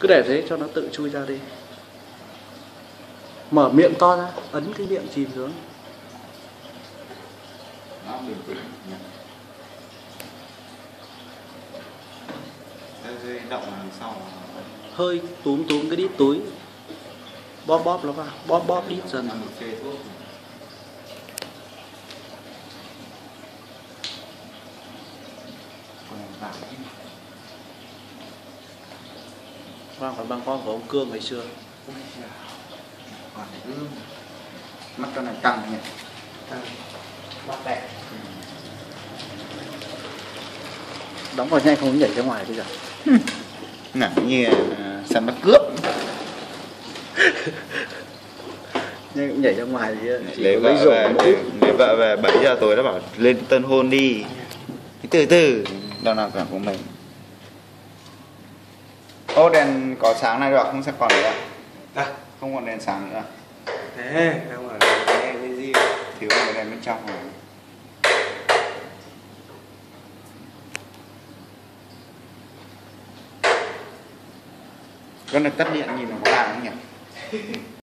cứ để thế cho nó tự chui ra đi. Mở miệng to ra, ấn cái miệng chìm xuống. Hơi túm túm cái đít túi. Bóp bóp nó vào, bóp bóp đít dần. Thank you vâng phải băng con của ông cương ngày xưa. Da. Còn cứ mắt con này căng nhỉ? Bắt đẹp. Đóng vào nhanh không nhảy ra ngoài bây giờ. Nặng như là săn bắt cướp. Nhanh cũng nhảy ra ngoài thì chỉ lấy vợ rổ về lấy vợ về 7 giờ tối nó bảo lên tân hôn đi. Từ từ. Đâu nào cả của mình ô đèn có sáng này rồi không sẽ còn nữa. À, không còn đèn sáng nữa. Thế, không phải nghe cái gì? Thiếu một cái đèn bên trong rồi. Con này tắt điện nhìn nó có vàng không nhỉ